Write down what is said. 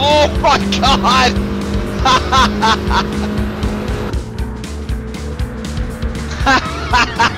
Oh my god!